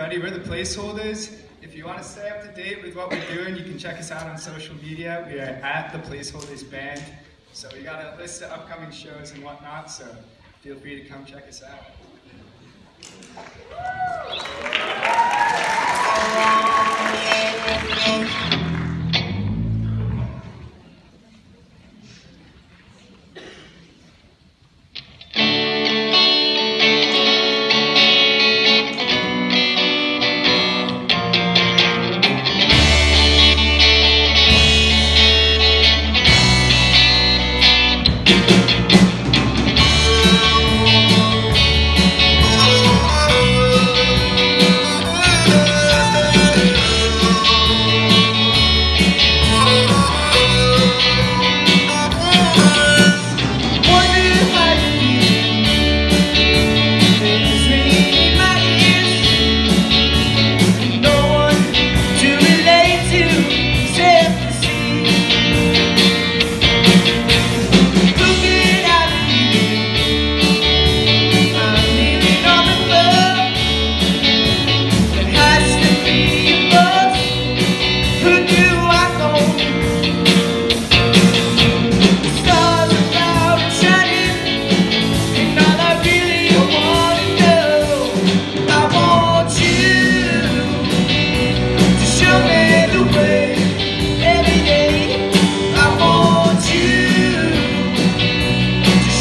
everybody. We're the placeholders. If you want to stay up to date with what we're doing, you can check us out on social media. We are at the Placeholders Band. So we got a list of upcoming shows and whatnot, so feel free to come check us out.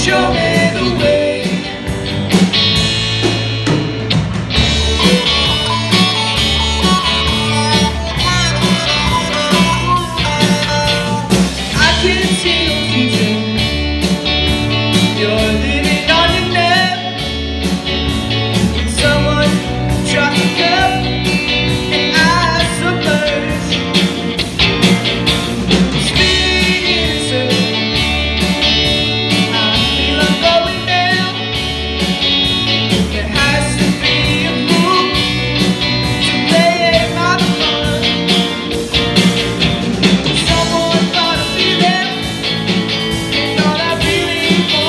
Show me